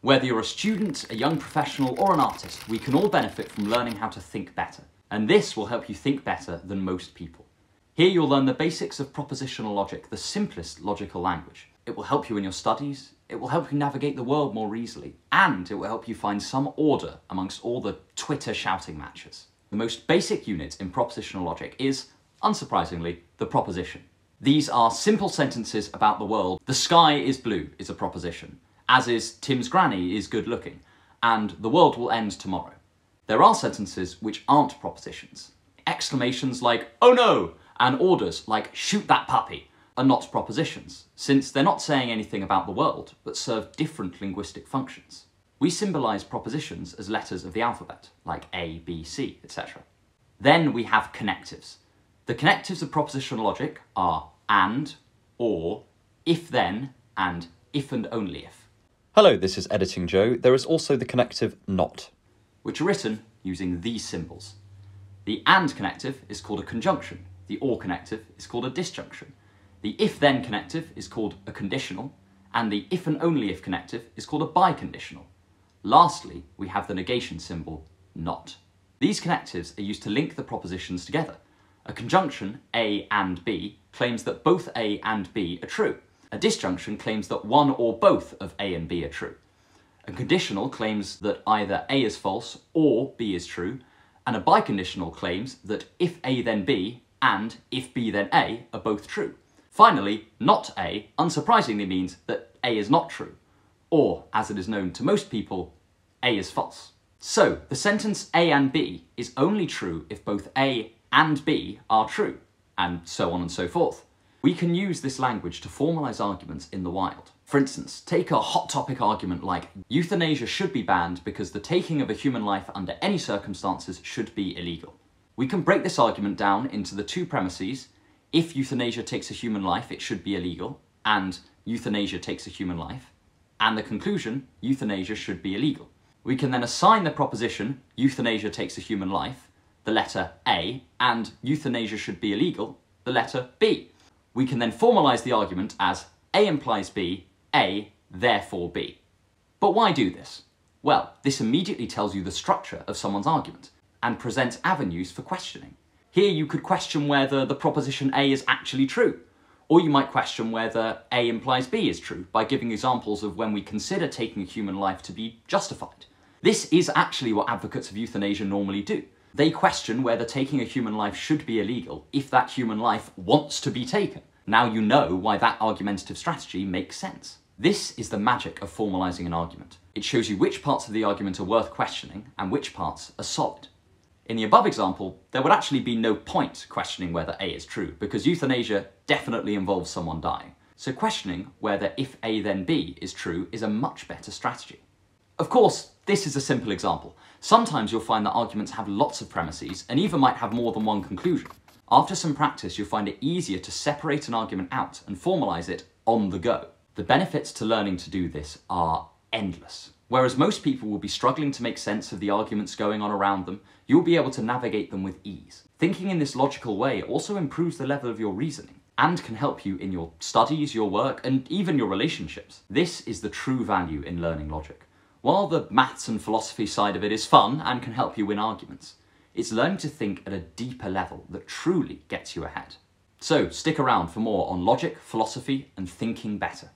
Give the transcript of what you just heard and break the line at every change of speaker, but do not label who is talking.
Whether you're a student, a young professional, or an artist, we can all benefit from learning how to think better. And this will help you think better than most people. Here you'll learn the basics of propositional logic, the simplest logical language. It will help you in your studies, it will help you navigate the world more easily, and it will help you find some order amongst all the Twitter shouting matches. The most basic unit in propositional logic is, unsurprisingly, the proposition. These are simple sentences about the world. The sky is blue is a proposition, as is Tim's granny is good looking, and the world will end tomorrow. There are sentences which aren't propositions. Exclamations like, oh no, and orders like, shoot that puppy, are not propositions, since they're not saying anything about the world, but serve different linguistic functions. We symbolise propositions as letters of the alphabet, like A, B, C, etc. Then we have connectives. The connectives of propositional logic are and, or, if then, and if and only if.
Hello, this is Editing Joe. There is also the connective not.
Which are written using these symbols. The and connective is called a conjunction, the or connective is called a disjunction, the if then connective is called a conditional, and the if and only if connective is called a biconditional. Lastly, we have the negation symbol not. These connectives are used to link the propositions together, a conjunction, A and B, claims that both A and B are true. A disjunction claims that one or both of A and B are true. A conditional claims that either A is false or B is true, and a biconditional claims that if A then B and if B then A are both true. Finally, not A unsurprisingly means that A is not true, or, as it is known to most people, A is false. So, the sentence A and B is only true if both A and B are true, and so on and so forth. We can use this language to formalise arguments in the wild. For instance, take a hot topic argument like euthanasia should be banned because the taking of a human life under any circumstances should be illegal. We can break this argument down into the two premises, if euthanasia takes a human life it should be illegal, and euthanasia takes a human life, and the conclusion, euthanasia should be illegal. We can then assign the proposition, euthanasia takes a human life, the letter A, and euthanasia should be illegal, the letter B. We can then formalise the argument as A implies B, A, therefore B. But why do this? Well, this immediately tells you the structure of someone's argument, and presents avenues for questioning. Here you could question whether the proposition A is actually true, or you might question whether A implies B is true by giving examples of when we consider taking a human life to be justified. This is actually what advocates of euthanasia normally do. They question whether taking a human life should be illegal if that human life wants to be taken. Now you know why that argumentative strategy makes sense. This is the magic of formalising an argument. It shows you which parts of the argument are worth questioning and which parts are solid. In the above example, there would actually be no point questioning whether A is true, because euthanasia definitely involves someone dying. So questioning whether if A then B is true is a much better strategy. Of course, this is a simple example. Sometimes you'll find that arguments have lots of premises and even might have more than one conclusion. After some practice, you'll find it easier to separate an argument out and formalise it on the go. The benefits to learning to do this are endless. Whereas most people will be struggling to make sense of the arguments going on around them, you'll be able to navigate them with ease. Thinking in this logical way also improves the level of your reasoning and can help you in your studies, your work, and even your relationships. This is the true value in learning logic. While the maths and philosophy side of it is fun and can help you win arguments, it's learning to think at a deeper level that truly gets you ahead. So stick around for more on logic, philosophy, and thinking better.